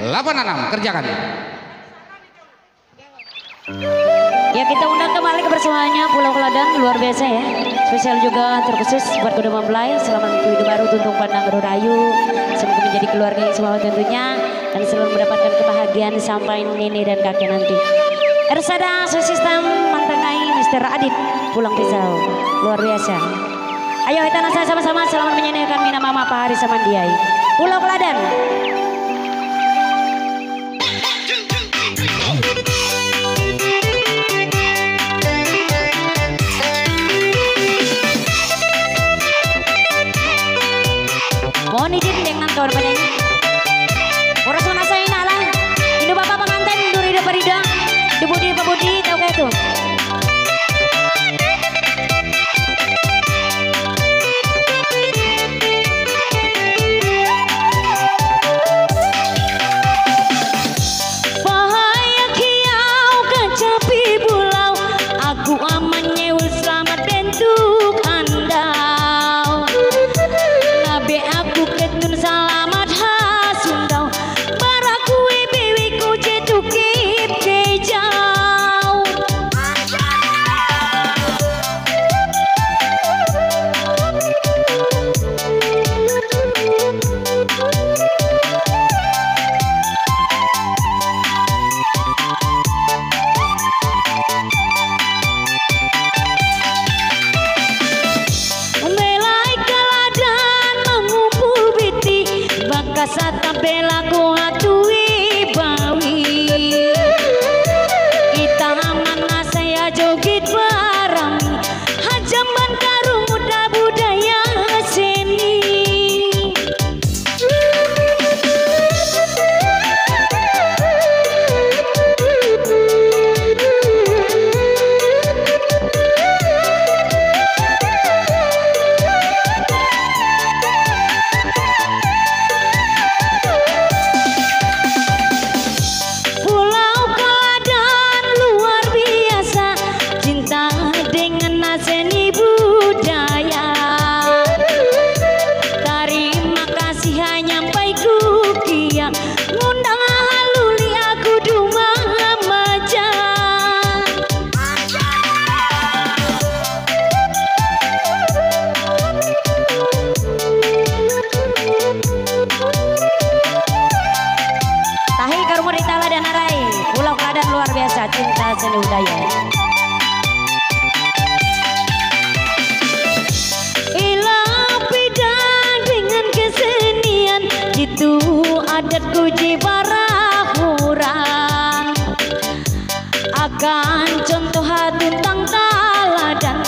86 kerjakan. Ya kita undang kembali kebersamaannya Pulau Keladan luar biasa ya. Spesial juga terkhusus buat kuda mempelai selamat hidup baru tuntung pandang Rayu. Semoga menjadi keluarga yang selamat tentunya dan selalu mendapatkan kebahagiaan sampai nenek dan kakek nanti. Ersada Sistem mantengai Mr. Adit pulang pisau luar biasa. Ayo kita nasa sama-sama selamat menyanyikan Mina Mama Pak Hari Samandiai. Pulau Keladan. Akan contoh tuntang taladan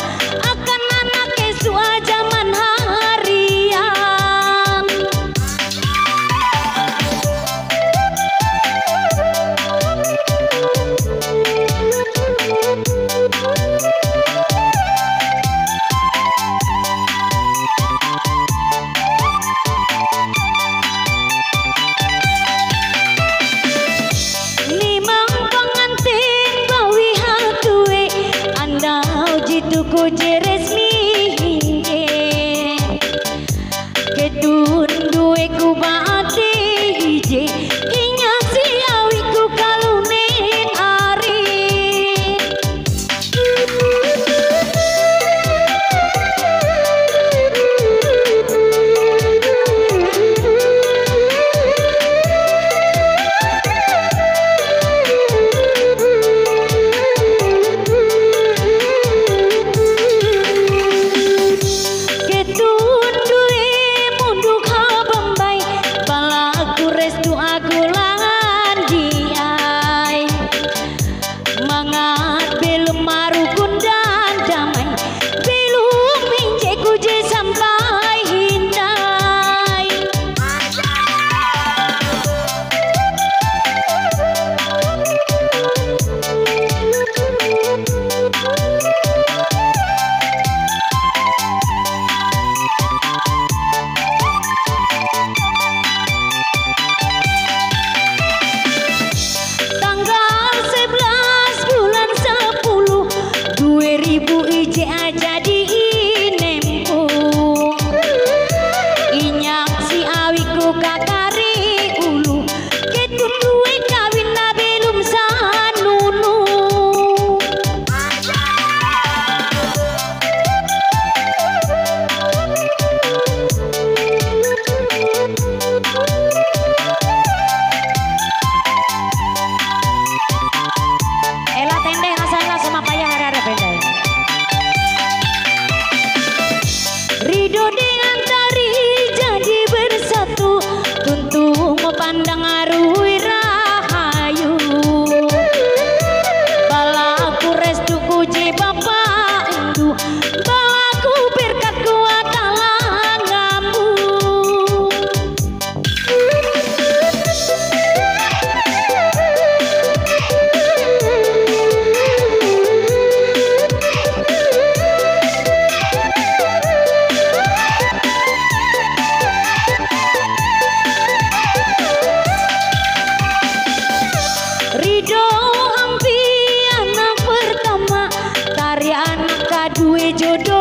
কাটুয়ে জোটো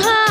somehow